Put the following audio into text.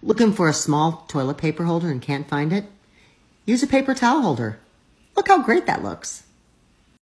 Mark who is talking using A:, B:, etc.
A: Looking for a small toilet paper holder and can't find it? Use a paper towel holder. Look how great that looks.